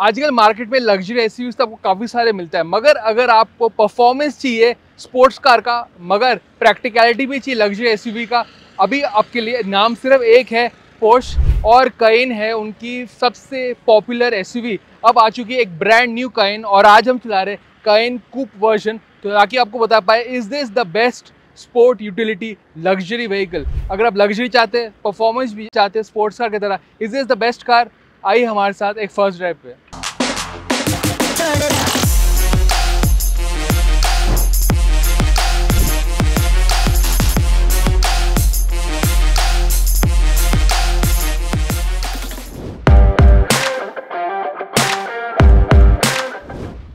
आजकल मार्केट में luxury S तो आपको काफ़ी सारे मिलता है। मगर अगर आपको परफॉर्मेंस चाहिए स्पोर्ट्स कार का, मगर प्रैक्टिकलिटी भी चाहिए लग्जरी एस का, अभी आपके लिए नाम सिर्फ़ एक है पोश और कइन है उनकी सबसे पॉपुलर एसयूवी अब आ चुकी है एक ब्रांड न्यू कइन और आज हम चला रहे कइन कूप वर्जन तो ताकि आपको बता पाए is this the best sport utility luxury vehicle अगर आप लग्जरी चाहते हैं परफॉर्मेंस भी चाहते हैं स्पोर्ट्स कार की तरह is this the best car I हमारे साथ एक फ़र्स्ट ड्राइव पे।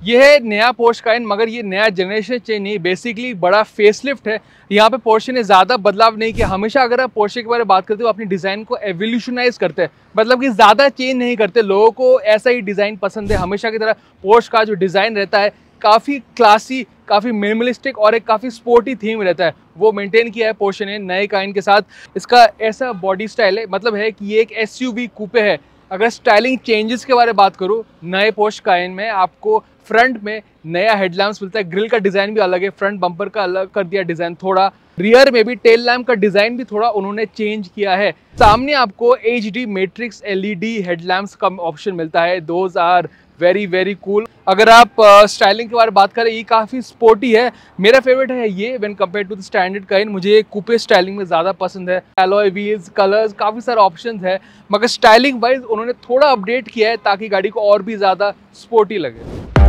ये है नया पोर्श काइन मगर ये नया जनरेशन चेंज नहीं बेसिकली बड़ा फेसलिफ्ट है। यहाँ पे पोर्शे ने ज़्यादा बदलाव नहीं किया। हमेशा अगर आप पोर्शे के बारे में बात करते हो, अपनी डिज़ाइन को एवोल्यूशनाइज करते हैं। मतलब कि ज़्यादा चेंज नहीं करते, लोगों को ऐसा ही डिज़ाइन पसंद है। हमेशा की तरह पोर्श का जो डिज़ाइन रहता है, काफ़ी क्लासी काफ़ी मिनिमलिस्टिक और एक काफ़ी स्पोर्टी थीम रहता है। वो मेंटेन किया है पोर्शन ने नए काइन के साथ। इसका ऐसा बॉडी स्टाइल है मतलब है कि ये एक एसयूवी कूपे है। अगर स्टाइलिंग चेंजेस के बारे में बात करूँ, नए पोस्ट काइन में आपको फ्रंट में नया हेडलैम्प मिलता है। ग्रिल का डिज़ाइन भी अलग है। फ्रंट बम्पर का अलग कर दिया डिज़ाइन थोड़ा। रियर में भी टेल लैम्प का डिज़ाइन भी थोड़ा उन्होंने चेंज किया है। सामने आपको H D matrix LED headlamp का ऑप्शन मिलता है। Those are very very cool अगर आप स्टाइलिंग के बारे में बात करें, ये काफ़ी स्पोर्टी है। मेरा फेवरेट है ये when compare to the standard Cayenne मुझे कूपे स्टाइलिंग में ज़्यादा पसंद है। एलोए व्हील्स कलर्स काफ़ी सारे ऑप्शन है। मगर स्टाइलिंग वाइज उन्होंने थोड़ा अपडेट किया है ताकि गाड़ी को और भी ज़्यादा स्पोर्टी लगे।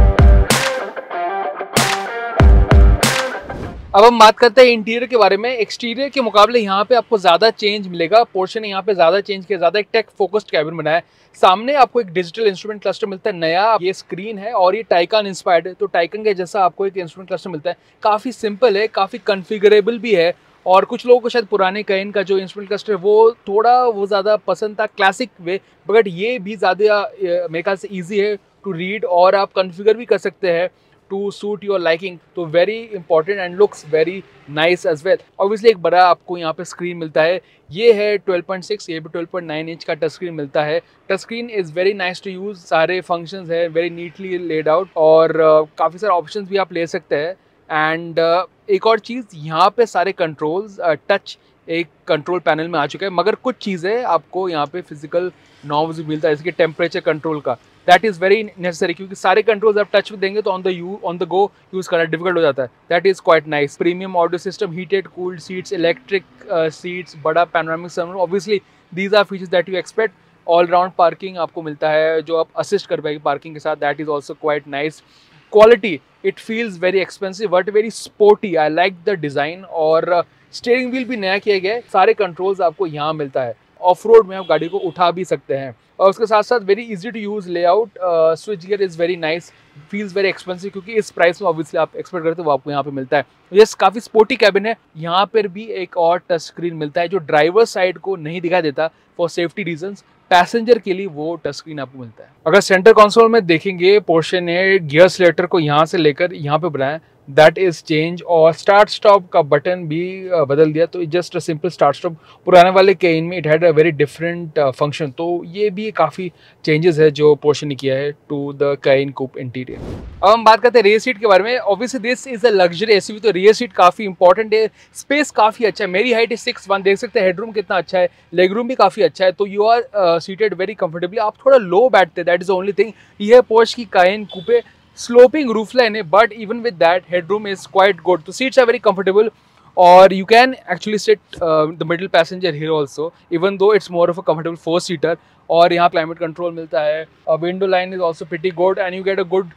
अब हम बात करते हैं इंटीरियर के बारे में। एक्सटीरियर के मुकाबले यहाँ पे आपको ज़्यादा चेंज मिलेगा। पोर्शन यहाँ पे ज़्यादा चेंज किया, ज़्यादा एक टेक फोकस्ड कैबिन बनाया। है सामने आपको एक डिजिटल इंस्ट्रूमेंट क्लस्टर मिलता है, नया। ये स्क्रीन है और ये टाइकन इंस्पायर्ड है। तो टाइकन के जैसा आपको एक इंस्ट्रूमेंट क्लस्टर मिलता है। काफ़ी सिंपल है, काफ़ी कन्फिगरेबल भी है और कुछ लोगों को शायद पुराने कैन का जो इंस्ट्रूमेंट क्लस्टर है, वो थोड़ा वो ज़्यादा पसंद था क्लासिक वे बट ये भी ज़्यादा मेरे ख्याल से ईजी है टू रीड और आप कन्फिगर भी कर सकते हैं। टू सूट योर लाइकिंग तो very important and looks very nice as well obviously एक बड़ा आपको यहाँ पे स्क्रीन मिलता है। ये है 12.6 ये भी 12.9 इंच का टच स्क्रीन मिलता है। Touch screen is very nice to use सारे फ़ंक्शंस है वेरी नीटली लेड आउट और uh, काफ़ी सारे ऑप्शंस भी आप ले सकते हैं। एंड uh, एक और चीज़ यहाँ पे सारे कंट्रोल्स टच uh, एक कंट्रोल पैनल में आ चुका है। मगर कुछ चीज़ें आपको यहाँ पे फ़िज़िकल भी मिलता है जैसे कि टेम्परेचर कंट्रोल का। दैट इज़ वेरी नेसेसरी क्योंकि सारे कंट्रोल्स आप टच देंगे तो on the you on the go use करना डिफ़िकल्ट हो जाता है। That is quite nice premium audio system heated cooled seats electric seats बड़ा panoramic sunroof obviously these are features that you expect all round parking आपको मिलता है, जो आप असिस्ट कर पाएगी पार्किंग के साथ that is also quite nice quality it feels very expensive but very sporty I like the design और स्टेयरिंग व्हील भी नया किया गया है। सारे कंट्रोल्स आपको यहाँ मिलता है। ऑफ़ रोड में आप गाड़ी को उठा भी सकते हैं। और उसके साथ साथ very easy to use layout switch gear is very nice feels very expensive क्योंकि इस प्राइस में ऑब्वियसली आप एक्सपेक्ट करते हो आपको यहाँ पे मिलता है। यस काफ़ी स्पोर्टी कैबिन है। यहाँ पर भी एक और टच स्क्रीन मिलता है जो ड्राइवर साइड को नहीं दिखाई देता फॉर सेफ्टी रीजंस पैसेंजर के लिए वो टच स्क्रीन आपको मिलता है। अगर सेंटर कंसोल में देखेंगे पोर्शन ने गियर स्लेटर को यहाँ से लेकर यहाँ पे बनाया दैट इज़ चेंज और स्टार्ट स्टॉप का बटन भी बदल दिया। तो just a simple start stop पुराने वाले के इन में it had a very different function तो ये भी काफ़ी चेंजेस है जो पोर्शन ने किया है to the Cayenne coupe interior अब हम बात करते हैं रेयर सीट के बारे में। Obviously this is a luxury S तो रेयर सीट काफ़ी इंपॉर्टेंट है। स्पेस काफ़ी अच्छा है। मेरी हाइट इज़ सिक्स वन देख सकते हैं हेडरूम कितना अच्छा है। लेग रूम भी काफ़ी अच्छा है। तो you are seated very comfortably आप थोड़ा लो बैठते दैट इज़ ओनली थिंग ये पोर्श की Cayenne coupe sloping roof line है but even with that headroom is quite good तो सीट्स आर वेरी कंफर्टेबल और you can actually sit the middle passenger here also even though it's more of a comfortable four seater और यहाँ climate control मिलता है। Window line is also pretty good and you get a good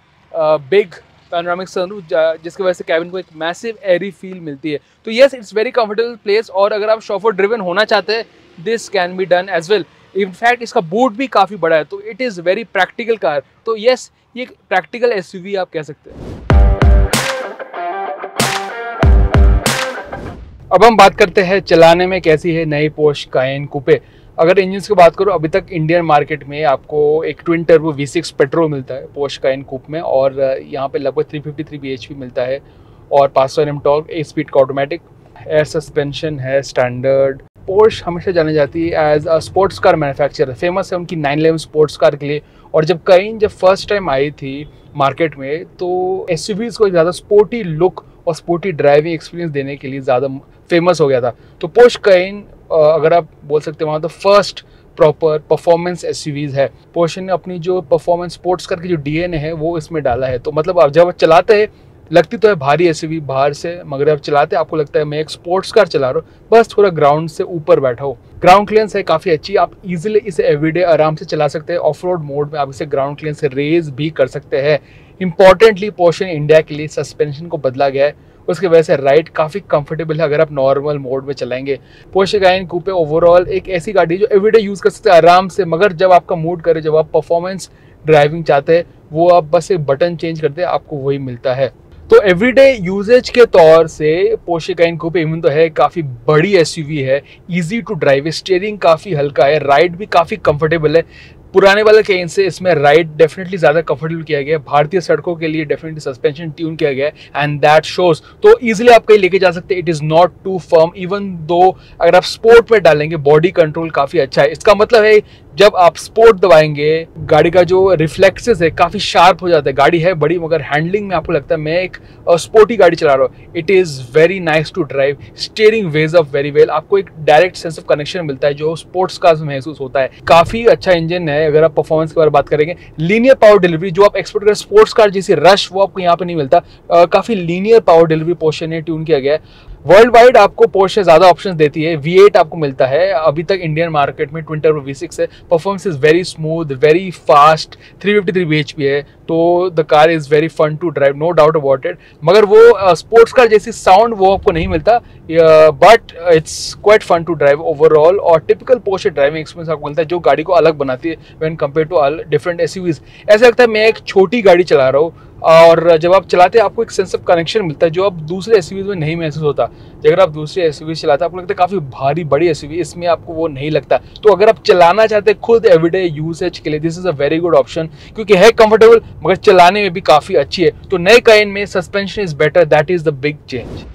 big panoramic sunroof जिसकी वजह से cabin को एक massive एरी feel मिलती है। तो yes it's very comfortable place और अगर आप शॉफर ड्रिवन होना चाहते हैं this can be done as well in fact इसका बूट भी काफ़ी बड़ा है तो it is very practical car तो येस ये एक प्रैक्टिकल एसयूवी आप कह सकते हैं। अब हम बात करते हैं चलाने में कैसी है नई पोश कायन कूपे अगर इंजन की बात करूँ, अभी तक इंडियन मार्केट में आपको एक ट्विन टर्बो V6 पेट्रोल मिलता है पोश कायन कूप में और यहाँ पे लगभग 353 bhp मिलता है और 500 सौ एम टॉर्क ए स्पीड का ऑटोमेटिक एयर सस्पेंशन है स्टैंडर्ड पोर्श हमेशा जानी जाती है as a sports car manufacturer famous है उनकी नाइन इलेवन स्पोर्ट्स कार के लिए। और जब काइन जब फ़र्स्ट टाइम आई थी मार्केट में तो एस को ज़्यादा स्पोर्टी लुक और स्पोर्टी ड्राइविंग एक्सपीरियंस देने के लिए ज़्यादा फ़ेमस हो गया था। तो पोश काइन अगर आप बोल सकते हैं, वहाँ तो फ़र्स्ट प्रॉपर परफॉर्मेंस एस है। पोर्शन ने अपनी जो परफॉर्मेंस स्पोर्ट्स करके जो डीएनए है, वो इसमें डाला है। तो मतलब आप जब चलाते हैं लगती तो है भारी एस बाहर से, मगर अब चलाते आपको लगता है मैं एक स्पोर्ट्स कार चला रहा हूँ। बस थोड़ा ग्राउंड से ऊपर बैठा हो। ग्राउंड क्लियंस है काफ़ी अच्छी, आप इजीली इसे एवरीडे आराम से चला सकते हैं। ऑफ़ रोड मोड में आप इसे ग्राउंड क्लियंस से रेज भी कर सकते हैं। इंपॉर्टेंटली पोर्शन इंडिया के लिए सस्पेंशन को बदला गया है। उसकी वजह से राइड काफ़ी कंफर्टेबल है अगर आप नॉर्मल मोड में चलाएँगे। पोर्शे गायन कूपे ओवरऑल एक ऐसी गाड़ी जो एवरीडे यूज़ कर सकते हैं आराम से, मगर जब आपका मूड करे, जब आप परफॉर्मेंस ड्राइविंग चाहते हैं, वो आप बस एक बटन चेंज करते हैं, आपको वही मिलता है। तो एवरीडे यूजेज के तौर से पोर्शे काइन कूपे इवन तो है, काफ़ी बड़ी एसयूवी है इजी टू ड्राइव स्टीयरिंग काफ़ी हल्का है राइड भी काफ़ी कंफर्टेबल है। पुराने वाले केन से इसमें राइड डेफिनेटली ज़्यादा कंफर्टेबल किया गया है, भारतीय सड़कों के लिए डेफिनेटली सस्पेंशन ट्यून किया गया है एंड दैट शोज़ तो इजीली आप कहीं लेके जा सकते हैं it is not too firm even though अगर आप स्पोर्ट में डालेंगे बॉडी कंट्रोल काफ़ी अच्छा है। इसका मतलब है जब आप स्पोर्ट दबाएँगे, गाड़ी का जो रिफ्लेक्सेस है, काफ़ी शार्प हो जाता है। गाड़ी है बड़ी, मगर हैंडलिंग में आपको लगता है, मैं एक स्पोर्टी गाड़ी चला रहा हूँ। It is very nice to drive steering weighs up very well आपको एक डायरेक्ट सेंस ऑफ़ कनेक्शन मिलता है, जो स्पोर्ट्स का महसूस होता है। काफ़ी अच्छा इंजन है, अगर आप परफॉर्मेंस के बारे में बात करेंगे। लीनियर पावर डिलीवरी जो आप एक्सपोर्ट करें स्पोर्ट्स कार जैसी रश वो आपको यहाँ पे नहीं मिलता। काफ़ी लीनियर पावर डिलीवरी पोर्शन है ट्यून किया गया है। वर्ल्ड वाइड आपको पोर्शे ज़्यादा ऑप्शन देती है। V8 आपको मिलता है। अभी तक इंडियन मार्केट में ट्विंटर वी सिक्स है। Performance is very smooth very fast three fifty 353 bhp है। तो the car is very fun to drive no doubt about it मगर वो स्पोर्ट्स uh, कार जैसी साउंड वो आपको नहीं मिलता। But it's quite fun to drive overall और टिपिकल पोर्शे ड्राइविंग एक्सपीरियंस आपको मिलता है जो गाड़ी को अलग बनाती है when compare to different S ऐसा लगता है मैं एक छोटी गाड़ी चला रहा हूँ। और जब आप चलाते हैं आपको एक सेंस ऑफ़ कनेक्शन मिलता है जो आप दूसरे एस में नहीं महसूस होता। अगर आप दूसरे एस चलाते हैं आपको लगता है काफ़ी भारी बड़ी एस इसमें आपको वो नहीं लगता। तो अगर आप चलाना चाहते हैं खुद एवरीडे यूसेज के लिए this is a very good option क्योंकि है कंफर्टेबल मगर चलाने में भी काफ़ी अच्छी है। तो नए काइन में suspension is better that is the big change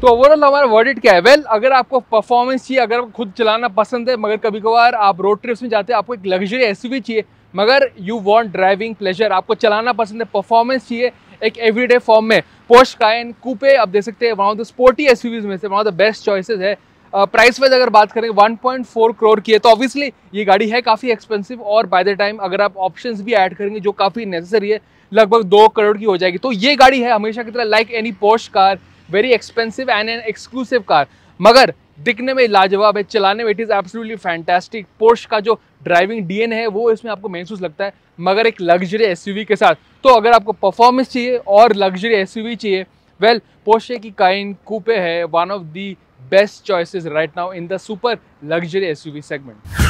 तो ओवरऑल हमारा वर्डिट क्या है? वेल well, अगर आपको परफॉर्मेंस चाहिए अगर आपको खुद चलाना पसंद है मगर कभी कभार आप रोड ट्रिप्स में जाते हैं आपको एक लग्जरी एस चाहिए मगर यू वॉन्ट ड्राइविंग प्लेजर आपको चलाना पसंद है परफॉर्मेंस चाहिए एक एवरीडे फॉर्म में। पोस्ट कायन कूपे आप देख सकते हैं one of the sporty S में से one of the best choices है। प्राइस वाइज अगर बात करें 1.4 करोड़ की है। तो ऑब्वियसली ये गाड़ी है काफ़ी एक्सपेंसिव और बाय द टाइम अगर आप ऑप्शंस भी ऐड करेंगे, जो काफ़ी नेसेसरी है, लगभग दो करोड़ की हो जाएगी। तो ये गाड़ी है हमेशा की तरह like any Porsche car very expensive and an exclusive car मगर दिखने में लाजवाब है, चलाने में it is absolutely fantastic Porsche का जो ड्राइविंग डीएन है, वो इसमें आपको महसूस लगता है, मगर एक लग्जरी एसयूवी के साथ। तो अगर आपको परफॉर्मेंस चाहिए और लग्जरी एसयूवी चाहिए वेल पोशे की काइन कूपे है one of the best choices right now in the super luxury SUV segment